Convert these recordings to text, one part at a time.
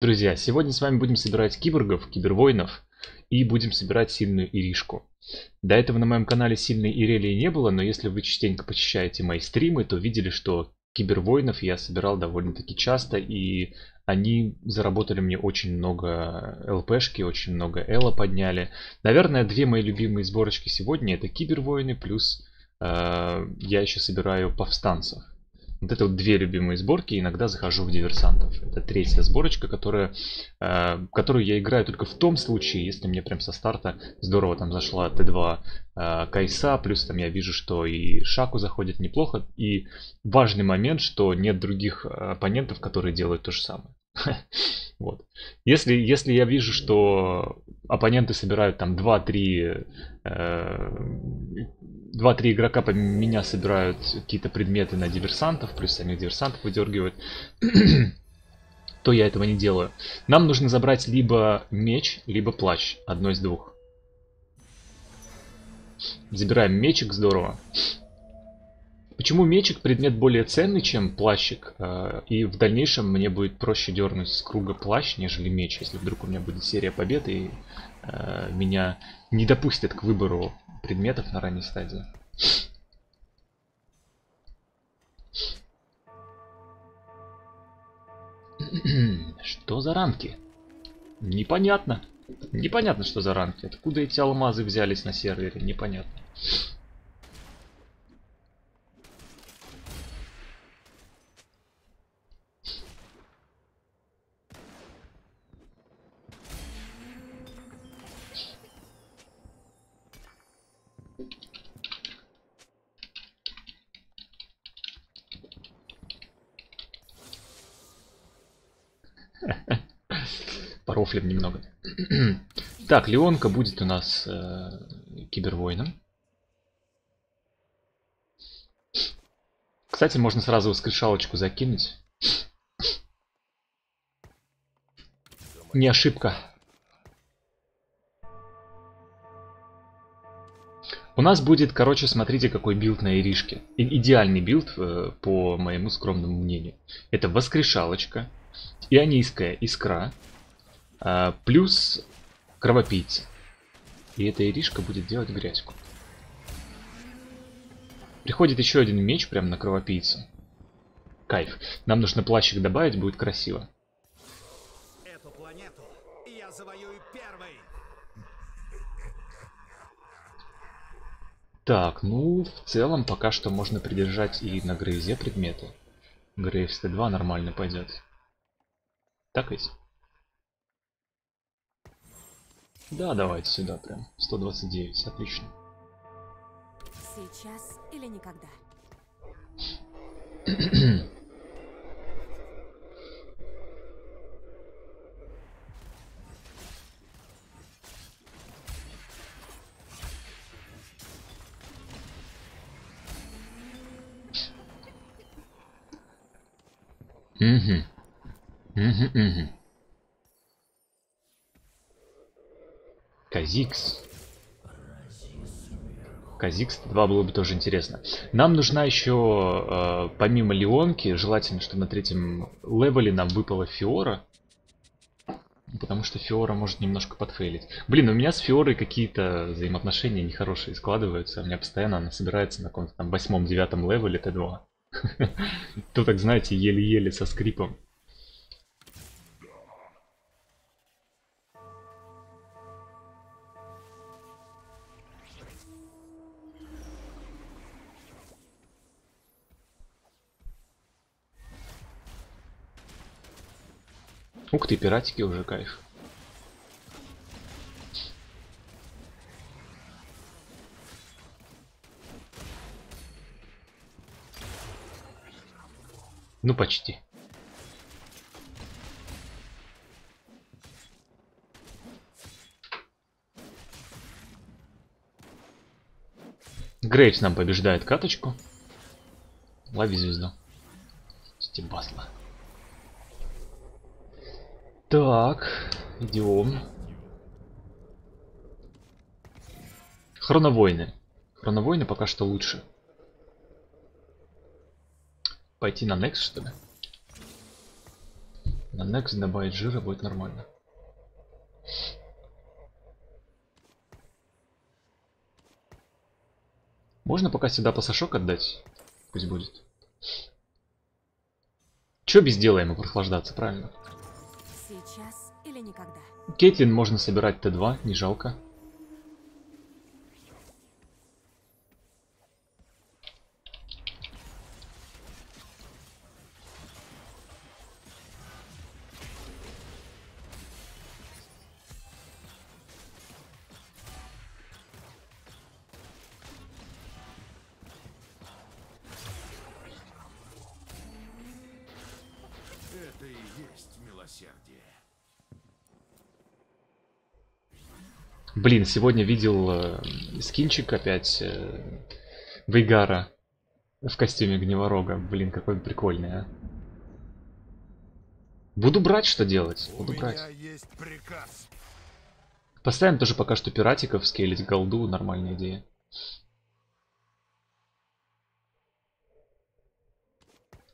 Друзья, сегодня с вами будем собирать киборгов, кибервоинов и будем собирать сильную Иришку. До этого на моем канале сильной Ирелии не было, но если вы частенько посещаете мои стримы, то видели, что кибервоинов я собирал довольно-таки часто, и они заработали мне очень много ЛПшки, очень много Эла подняли. Наверное, две мои любимые сборочки сегодня это кибервоины, плюс э, я еще собираю повстанцев. Вот это вот две любимые сборки, иногда захожу в диверсантов. Это третья сборочка, которая, э, которую я играю только в том случае, если мне прям со старта здорово там зашла Т2 э, Кайса, плюс там я вижу, что и Шаку заходит неплохо. И важный момент, что нет других оппонентов, которые делают то же самое. Вот. Если, если я вижу, что оппоненты собирают там 2-3 2-3 игрока по меня собирают какие-то предметы на диверсантов, плюс самих диверсантов выдергивают, то я этого не делаю. Нам нужно забрать либо меч, либо плащ. Одно из двух. Забираем мечик, здорово. Почему мечик предмет более ценный, чем плащик? Э, и в дальнейшем мне будет проще дернуть с круга плащ, нежели меч, если вдруг у меня будет серия побед и э, меня не допустят к выбору предметов на ранней стадии. Что за ранки? Непонятно. Непонятно, что за ранки. Откуда эти алмазы взялись на сервере? Непонятно. Порофлим немного. так, Леонка будет у нас э, кибервоином. Кстати, можно сразу воскрешалочку закинуть. Не ошибка. У нас будет, короче, смотрите, какой билд на Иришке. И идеальный билд, э, по моему скромному мнению. Это воскрешалочка, ионийская искра, а, плюс кровопийца. И эта Иришка будет делать грязьку. Приходит еще один меч прямо на кровопийца. Кайф. Нам нужно плащик добавить, будет красиво. Эту планету я завоюю первый. Так, ну, в целом, пока что можно придержать и на Грейзе предметы. Грейвс Т2 нормально пойдет. Так ведь? Да, давайте сюда прям. 129, отлично. Сейчас или никогда. Угу. Угу, угу. Казикс. Казикс 2 было бы тоже интересно. Нам нужна еще, э, помимо Леонки, желательно, чтобы на третьем левеле нам выпала Фиора. Потому что Фиора может немножко подфейлить. Блин, у меня с Фиорой какие-то взаимоотношения нехорошие складываются. У меня постоянно она собирается на каком-то там восьмом-девятом левеле Т2. То так, знаете, еле-еле со скрипом. Ух ты, пиратики уже кайф. Ну почти. Грейвс нам побеждает каточку. Лови звезду. Стебасла. Так, идем. Хроновойны. Хроновойны пока что лучше. Пойти на Next, что ли? На Next добавить жира будет нормально. Можно пока сюда пасашок отдать? Пусть будет. Че без дела ему прохлаждаться, правильно? Кейтлин можно собирать Т2, не жалко. Блин, сегодня видел э, скинчик опять э, Вейгара в костюме Гневорога. Блин, какой он прикольный, а. Буду брать, что делать? Буду брать. Поставим тоже пока что пиратиков, скейлить голду, нормальная идея.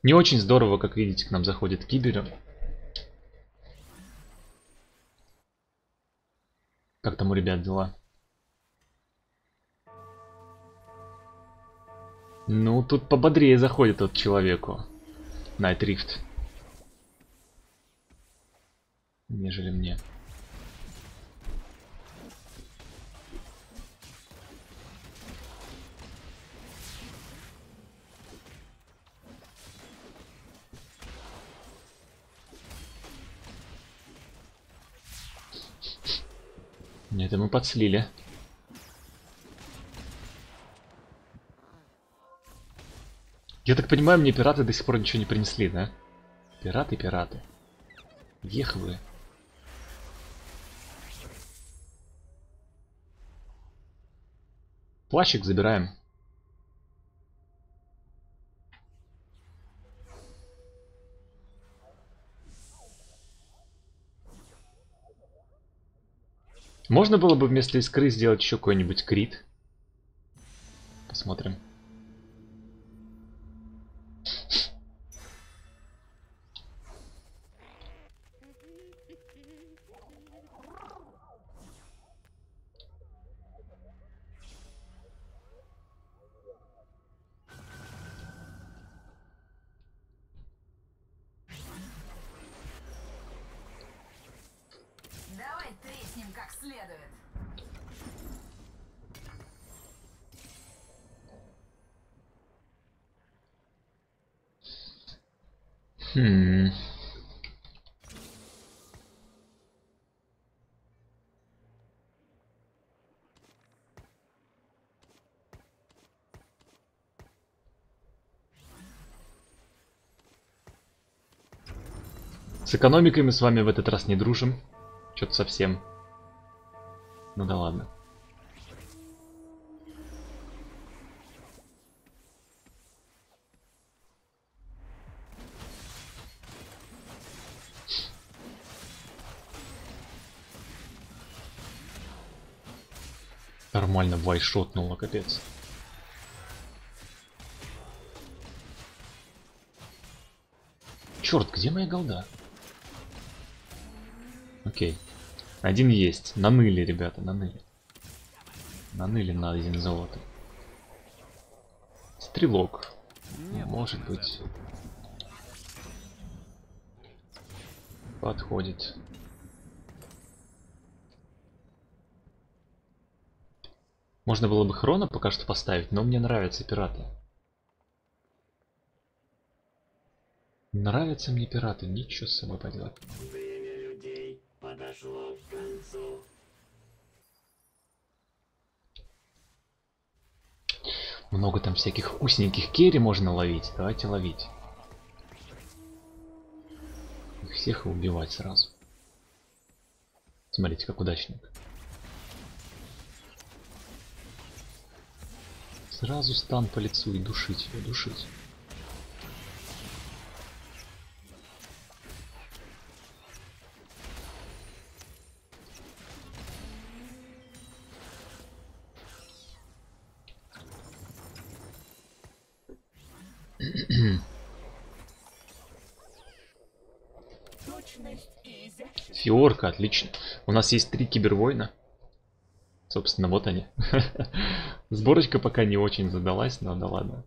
Не очень здорово, как видите, к нам заходит Киберю. Как там у ребят дела? Ну, тут пободрее заходит от человеку. Найт Рифт. Нежели мне. Это мы подслили. Я так понимаю, мне пираты до сих пор ничего не принесли, да? Пираты, пираты. Ех вы. Плащик забираем. Можно было бы вместо искры сделать еще какой-нибудь крит. Посмотрим. С экономикой мы с вами в этот раз не дружим. Что-то совсем. Ну да ладно. Нормально вайшотнуло, капец. Черт, где моя голда? Окей. Один есть. Наныли, ребята, наныли. Наныли на один золото. Стрелок. Может быть. Подходит. Можно было бы хрона пока что поставить, но мне нравятся пираты. Нравятся мне пираты, ничего с собой поделать. Подошло к концу. Много там всяких вкусненьких керри можно ловить. Давайте ловить. Их всех убивать сразу. Смотрите, как удачник. Сразу стан по лицу и душить его, душить. Фиорка, отлично. У нас есть три кибервоина. Собственно, вот они. Сборочка пока не очень задалась, но да ладно.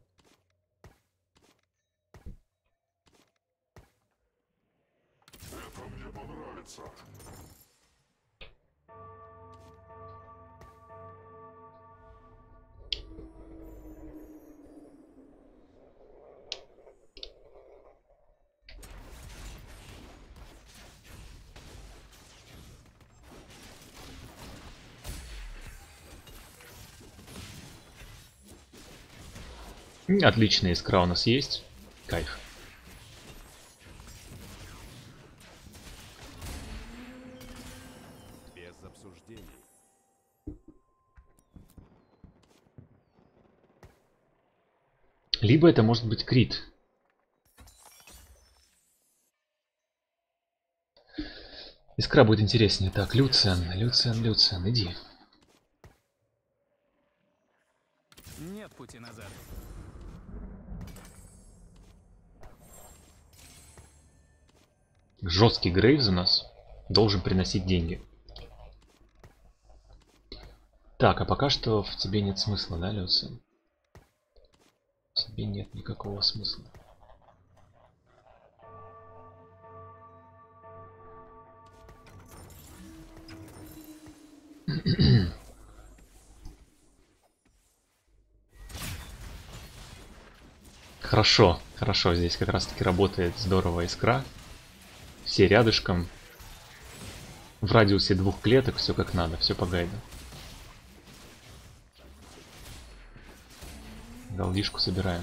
Отличная искра у нас есть. Кайф. Без обсуждений. Либо это может быть крит. Искра будет интереснее. Так, Люциан, Люциан, Люциан, иди. Жесткий Грейвз у нас должен приносить деньги. Так, а пока что в тебе нет смысла, да, Люциан? В тебе нет никакого смысла. Хорошо, хорошо, здесь как раз таки работает здорово искра. Все рядышком. В радиусе двух клеток, все как надо, все по гайду. Голдишку собираем.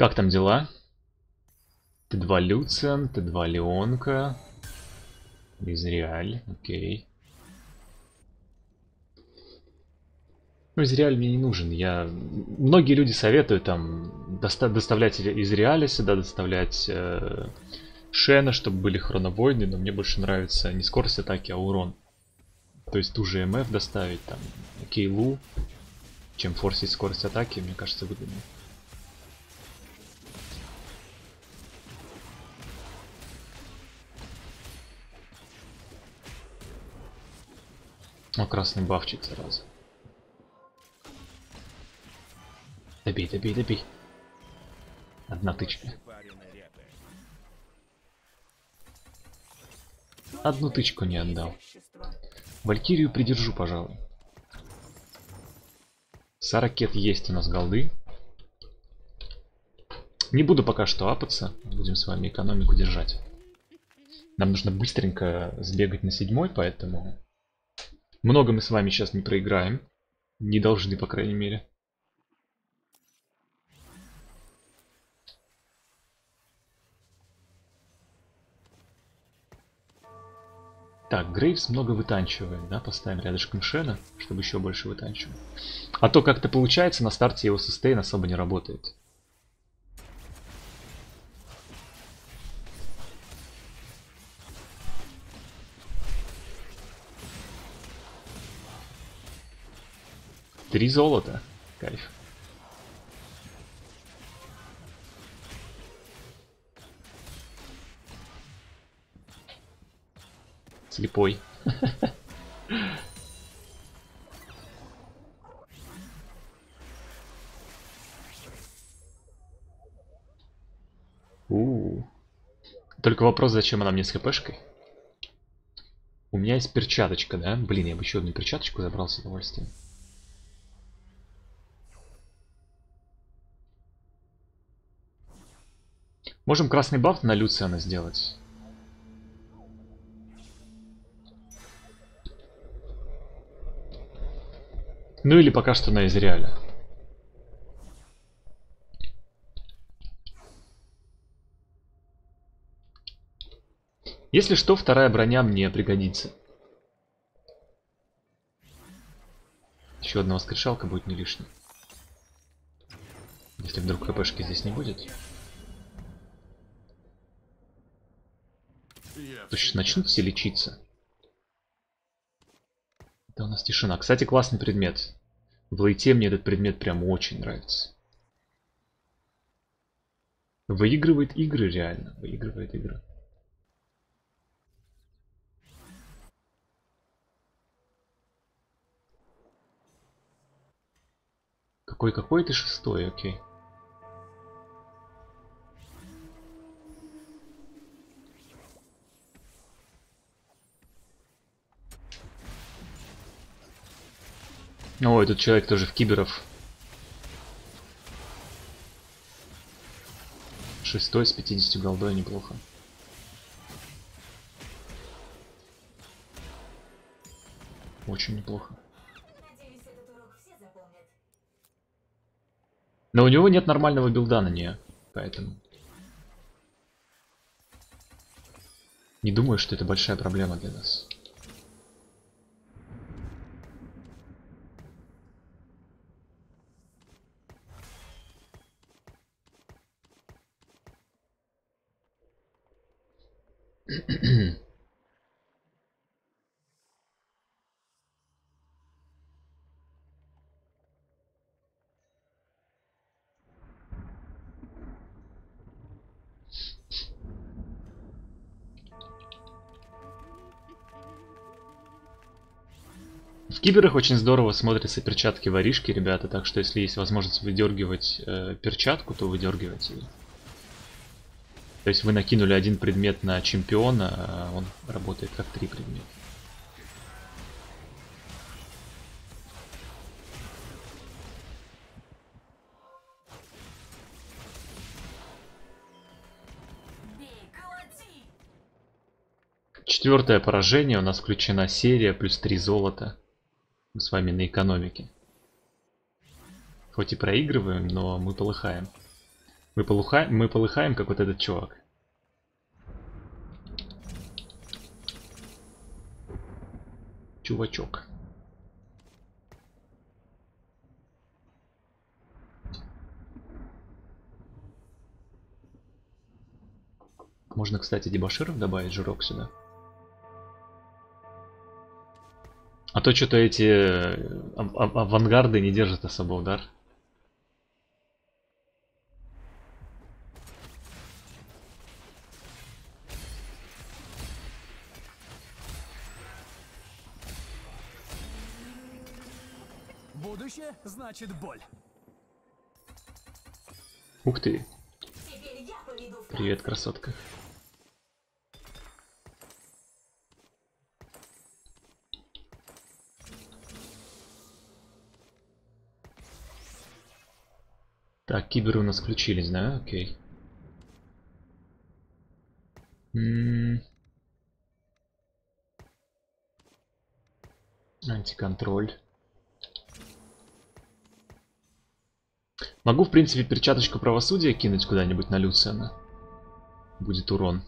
Как там дела? Т2 Люциан, Т2 Леонка. Изреаль, окей. Ну, Изреаль мне не нужен. Я... Многие люди советуют там доста- доставлять из Реаля сюда, доставлять э, Шена, чтобы были хроновойны, но мне больше нравится не скорость атаки, а урон. То есть ту же МФ доставить, там, Кейлу, чем форсить скорость атаки, мне кажется, выгоднее. О, красный бафчик сразу. Добей, добей, добей. Одна тычка. Одну тычку не отдал. Валькирию придержу, пожалуй. Саракет есть у нас голды. Не буду пока что апаться. Будем с вами экономику держать. Нам нужно быстренько сбегать на седьмой, поэтому... Много мы с вами сейчас не проиграем. Не должны, по крайней мере. Так, Грейвс много вытанчивает, да? Поставим рядышком Шена, чтобы еще больше вытанчивать. А то как-то получается, на старте его сустейн особо не работает. Три золота. Кайф. Слепой. У. Только вопрос, зачем она мне с хпшкой? У меня есть перчаточка, да? Блин, я бы еще одну перчаточку забрал с удовольствием. Можем красный баф на Люциана сделать. Ну или пока что на Изреаля. Если что, вторая броня мне пригодится. Еще одна воскрешалка будет не лишней. Если вдруг хпшки здесь не будет. То сейчас начнут все лечиться. Да у нас тишина. Кстати, классный предмет. В лейте мне этот предмет прям очень нравится. Выигрывает игры реально. Выигрывает игры. Какой какой ты шестой, окей. О, этот человек тоже в киберов. Шестой с 50 голдой неплохо. Очень неплохо. Но у него нет нормального билда на нее, поэтому... Не думаю, что это большая проблема для нас. В киберах очень здорово смотрятся перчатки воришки, ребята, так что если есть возможность выдергивать э, перчатку, то выдергивайте ее. То есть вы накинули один предмет на чемпиона, а он работает как три предмета. Четвертое поражение, у нас включена серия, плюс 3 золота. Мы с вами на экономике. Хоть и проигрываем, но мы полыхаем. Мы, полыхаем, мы полыхаем, как вот этот чувак. Чувачок. Можно, кстати, дебаширов добавить, жирок сюда. А то что-то эти э, ав- ав- авангарды не держат особо удар. Значит боль. Ух ты. Привет, красотка. Так, киберы у нас включились, да? Окей. М. Антиконтроль. Могу, в принципе, перчаточку правосудия кинуть куда-нибудь на Люциана. Будет урон.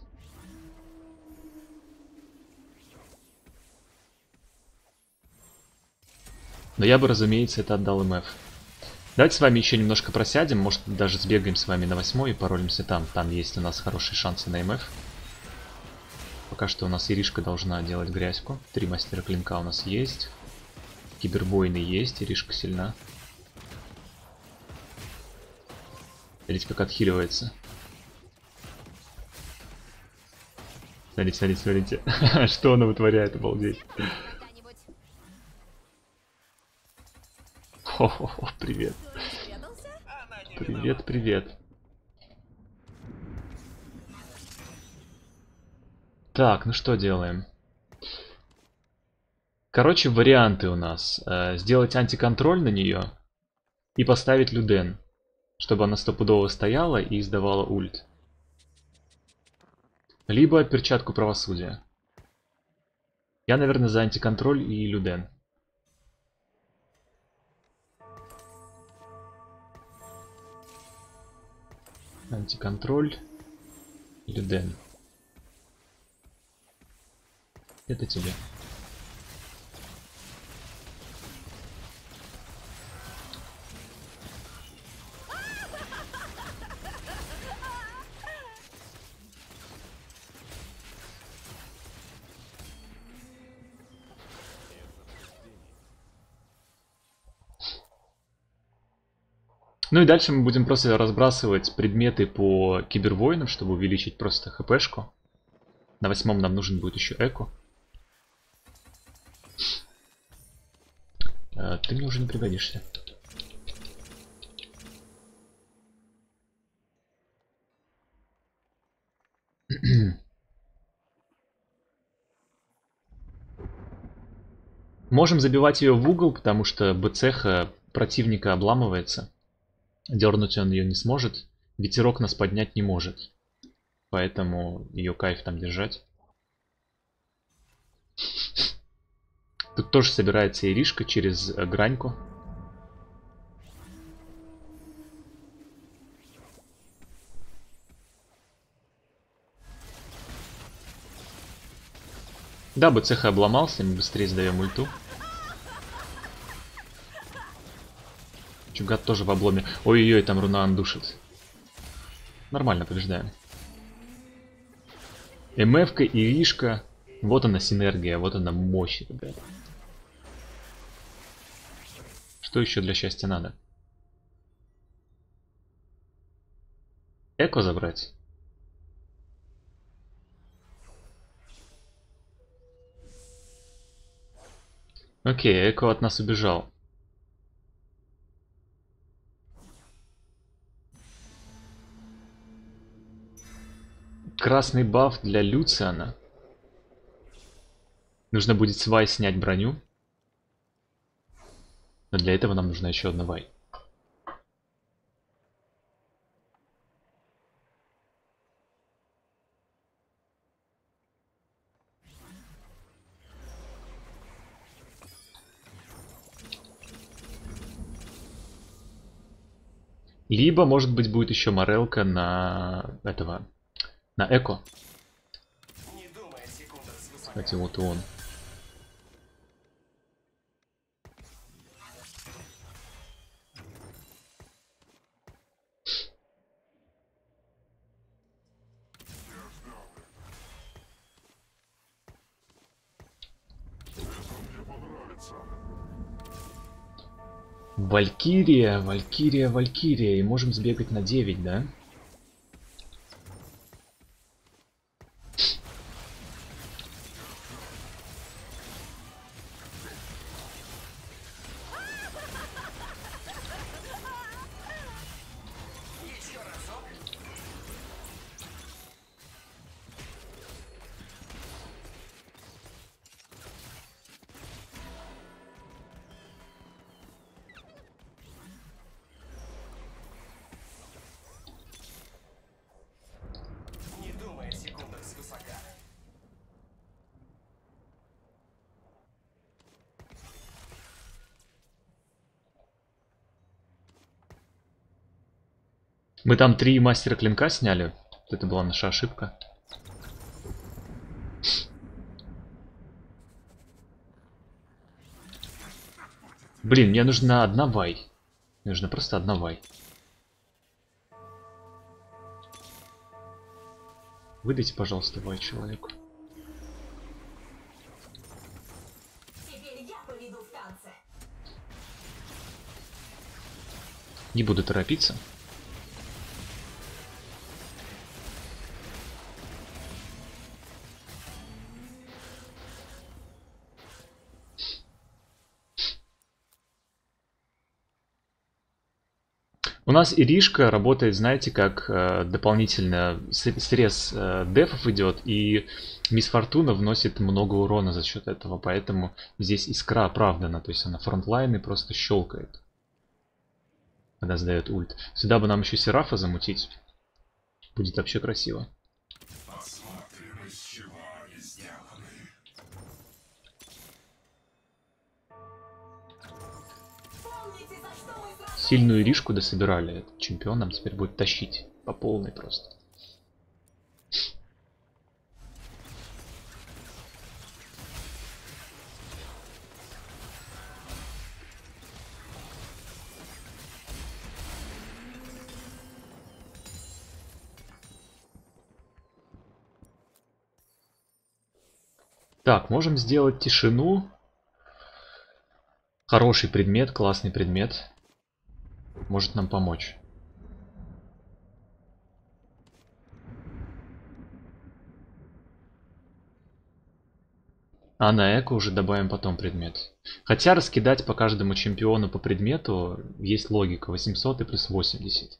Но я бы, разумеется, это отдал МФ. Давайте с вами еще немножко просядем, может даже сбегаем с вами на восьмой и поролимся там. Там есть у нас хорошие шансы на МФ. Пока что у нас Иришка должна делать грязьку. Три мастера клинка у нас есть. Кибербойны есть, Иришка сильна. Смотрите, как отхиливается. Смотрите, смотрите, смотрите. Что она вытворяет, обалдеть. Хо-хо-хо, привет. Привет, привет. Так, ну что делаем? Короче, варианты у нас. Э, сделать антиконтроль на нее и поставить Люден, чтобы она стопудово стояла и издавала ульт. Либо перчатку правосудия. Я, наверное, за антиконтроль и Люден. Антиконтроль. Люден. Это тебе. Ну и дальше мы будем просто разбрасывать предметы по кибервоинам, чтобы увеличить просто хпшку. На восьмом нам нужен будет еще эко. А, Ты мне уже не пригодишься. Можем забивать ее в угол, потому что БЦХ противника обламывается. Дернуть он ее не сможет. Ветерок нас поднять не может. Поэтому ее кайф там держать. Тут тоже собирается иришка через э, граньку. Да, БЦХ обломался, мы быстрее сдаем ульту. Чугат тоже в обломе. Ой-ой-ой, там Рунаан душит. Нормально, побеждаем. МФ-ка, Иришка. Вот она синергия, вот она мощь, ребят. Что еще для счастья надо? Эко забрать? Окей, Эко от нас убежал. Красный баф для Люциана. Нужно будет свай снять броню. Но для этого нам нужна еще одна вай. Либо, может быть, будет еще морелка на этого, на эко. Кстати, вот и он. Валькирия, Валькирия, Валькирия. И можем сбегать на 9, да? Мы там три мастера клинка сняли. Это была наша ошибка. Блин, мне нужна одна вай. Мне нужна просто одна вай. Выдайте, пожалуйста, вай человеку. Не буду торопиться. Нас Иришка работает, знаете, как э, дополнительно срез э, дефов идет, и Мисс Фортуна вносит много урона за счет этого, поэтому здесь искра оправдана, то есть она фронтлайны просто щелкает, когда сдает ульт. Сюда бы нам еще Серафа замутить, будет вообще красиво. Сильную Иришку дособирали, чемпион нам теперь будет тащить по полной просто. Так, можем сделать тишину. Хороший предмет, классный предмет. Может нам помочь. А на эко уже добавим потом предмет. Хотя раскидать по каждому чемпиону по предмету есть логика. 800 и плюс 80.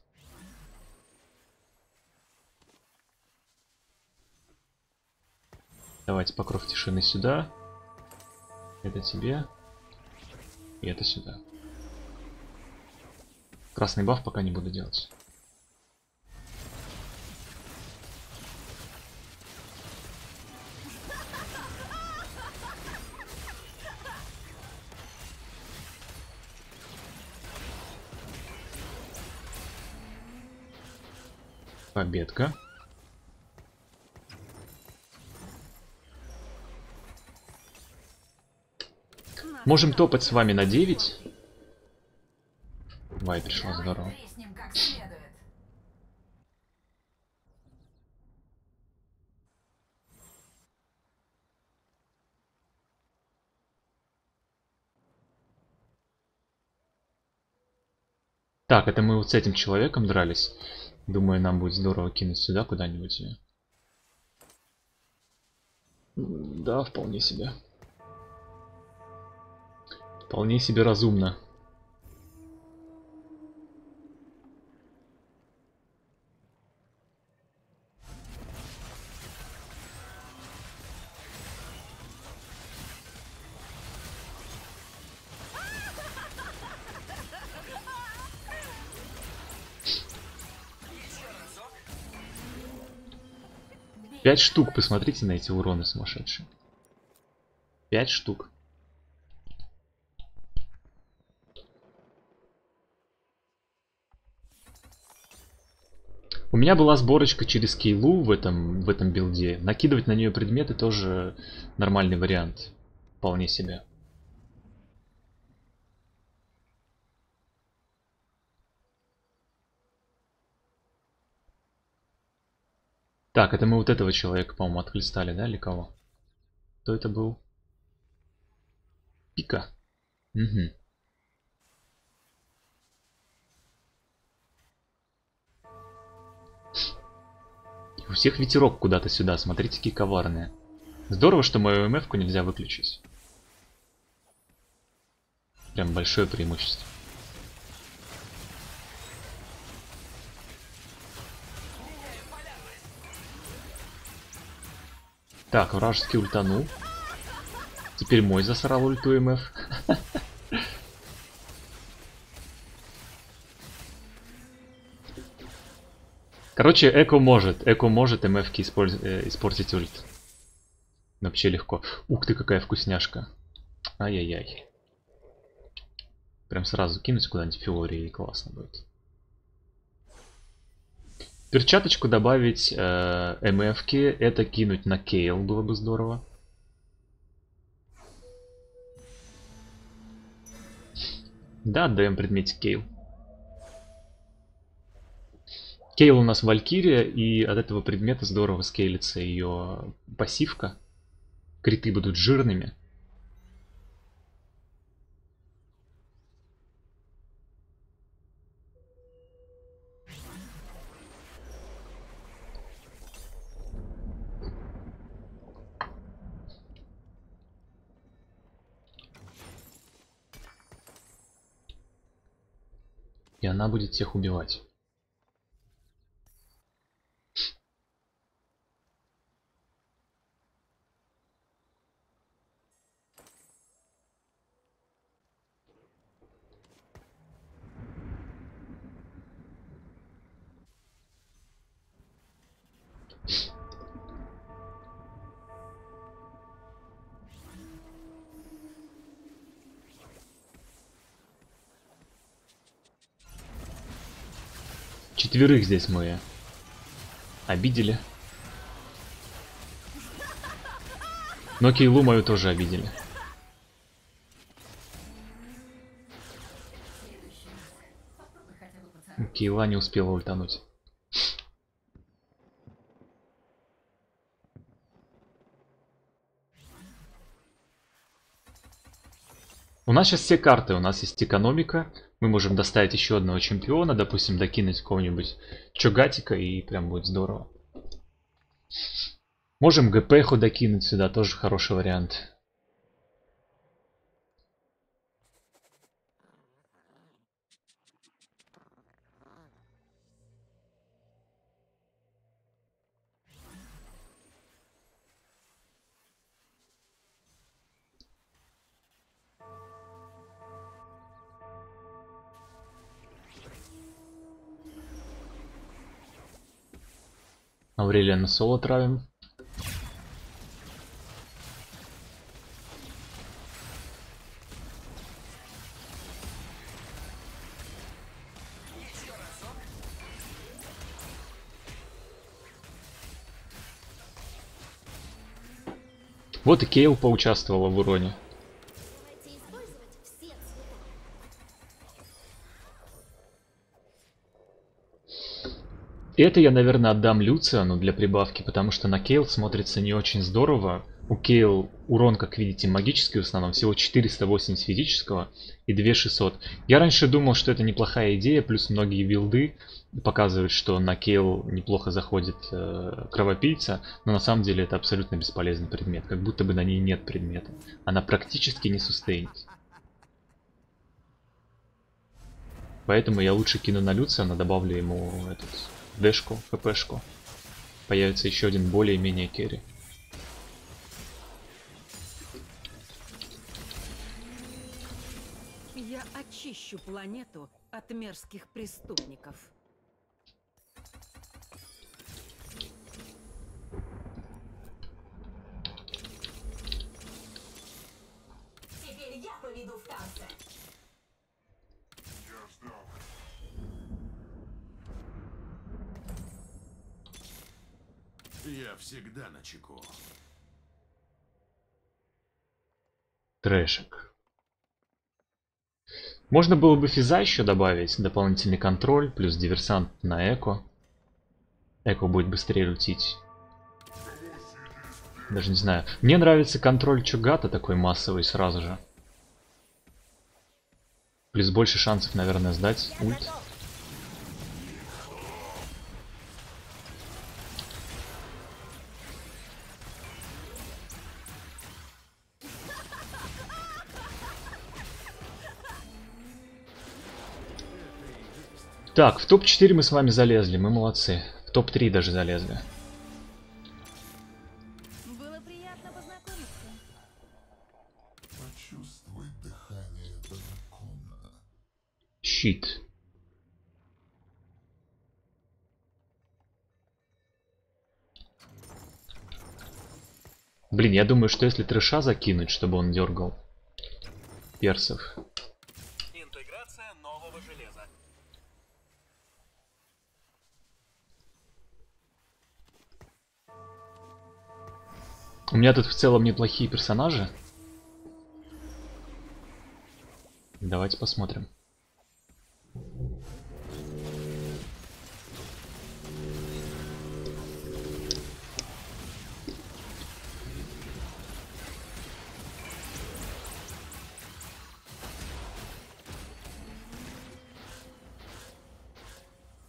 Давайте покров тишины сюда. Это тебе. И это сюда. Красный баф пока не буду делать. Победка. Можем топать с вами на 9. Вай пришла, здорово. Так, это мы вот с этим человеком дрались. Думаю, нам будет здорово кинуть сюда куда-нибудь ее. Да, вполне себе. Вполне себе разумно. Пять штук, посмотрите на эти уроны сумасшедшие. Пять штук. У меня была сборочка через кейлу в этом, в этом билде. Накидывать на нее предметы тоже нормальный вариант. Вполне себе. Так, это мы вот этого человека, по-моему, отхлестали, да, или кого? Кто это был? Пика. Угу. У всех ветерок куда-то сюда, смотрите, какие коварные. Здорово, что мою МФ-ку нельзя выключить. Прям большое преимущество. Так, вражеский ультанул. Теперь мой засрал ульту МФ. Короче, Эко может. Эко может использ... э, испортить ульт. Вообще легко. Ух ты, какая вкусняшка. Ай-яй-яй. Прям сразу кинуть куда-нибудь Фиори и классно будет. Перчаточку добавить э, МФки, это кинуть на Кейл было бы здорово. Да, отдаем предметик Кейл. Кейл у нас Валькирия, и от этого предмета здорово скейлится ее пассивка. Криты будут жирными. И она будет всех убивать. Четверых здесь мы обидели. Но Кейлу мою тоже обидели. Кейла не успела ультануть. У нас сейчас все карты. У нас есть экономика, Мы можем доставить еще одного чемпиона, допустим, докинуть какого-нибудь Чугатика, и прям будет здорово. Можем ГПху докинуть сюда, тоже хороший вариант. Аврелия на соло травим. Вот и Кейл поучаствовала в уроне. Это я, наверное, отдам Люциану для прибавки, потому что на Кейл смотрится не очень здорово. У Кейл урон, как видите, магический в основном, всего 480 физического и 2600. Я раньше думал, что это неплохая идея, плюс многие билды показывают, что на Кейл неплохо заходит э, кровопийца, но на самом деле это абсолютно бесполезный предмет, как будто бы на ней нет предмета. Она практически не сустейнит. Поэтому я лучше кину на Люциана, добавлю ему этот дэшку, хпшку. Появится еще один более-менее керри. Я очищу планету от мерзких преступников. Я всегда на чеку. Трэшек. Можно было бы физа еще добавить, дополнительный контроль, плюс диверсант на эко. Эко будет быстрее лутить. Даже не знаю. Мне нравится контроль Чугата такой массовый сразу же. Плюс больше шансов, наверное, сдать ульт. Так, в топ-4 мы с вами залезли, мы молодцы. В топ-3 даже залезли. Было приятно познакомиться. Почувствуй дыхание дракона. Щит. Блин, я думаю, что если трэша закинуть, чтобы он дергал персов. У меня тут в целом неплохие персонажи. Давайте посмотрим.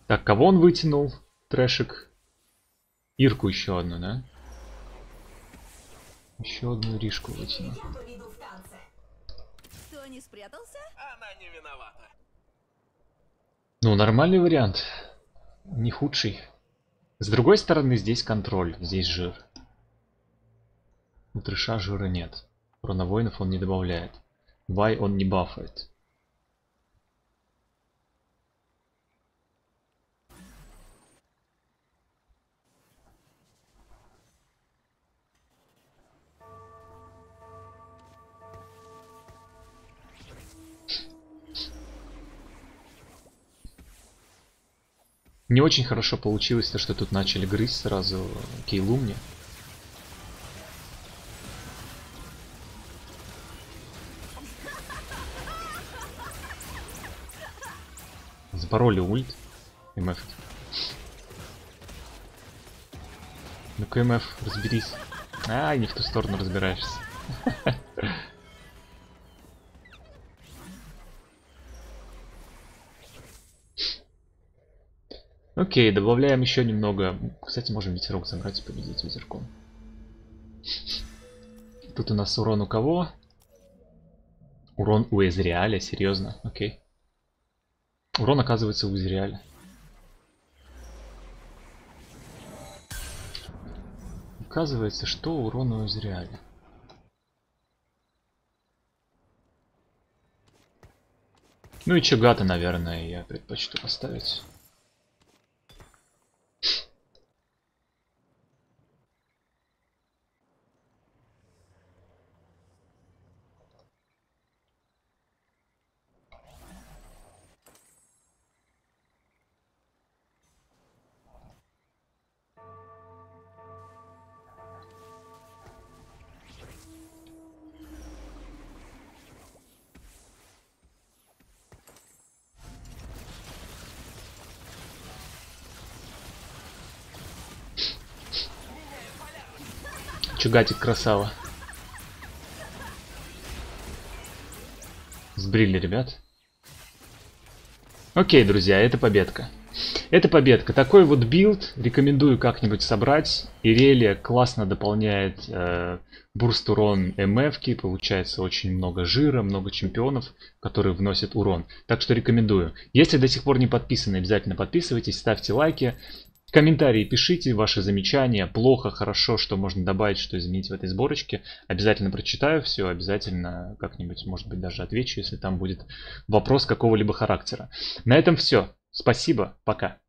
Так, кого он вытянул? Трэшик. Ирку еще одну, да? Еще одну Ришку вытянул. Я поведу в танце. Кто не спрятался? Она не виновата. Ну, нормальный вариант. Не худший. С другой стороны, здесь контроль, здесь жир. У трэша жира нет. Урона воинов он не добавляет. Вай он не бафает. Не очень хорошо получилось то, что тут начали грызть сразу Кейлу мне. Запороли ульт. МФ. Ну-ка, МФ, разберись. А, не в ту сторону разбираешься. Окей, добавляем еще немного. Кстати, можем ветерок забрать и победить ветерком. Тут у нас урон у кого? Урон у Эзриаля, серьезно? Окей. Урон оказывается у Эзриаля. Оказывается, что урон у Эзриаля. Ну и Чагата, наверное, я предпочту поставить. Чугатик красава. Сбрили, ребят. Окей, друзья, это победка. Это победка. Такой вот билд рекомендую как-нибудь собрать. Ирелия классно дополняет э, burst урон MF, получается очень много жира, много чемпионов, которые вносят урон. Так что рекомендую. Если до сих пор не подписаны, обязательно подписывайтесь, ставьте лайки. Комментарии пишите, ваши замечания, плохо, хорошо, что можно добавить, что изменить в этой сборочке. Обязательно прочитаю все, обязательно как-нибудь, может быть, даже отвечу, если там будет вопрос какого-либо характера. На этом все. Спасибо, пока.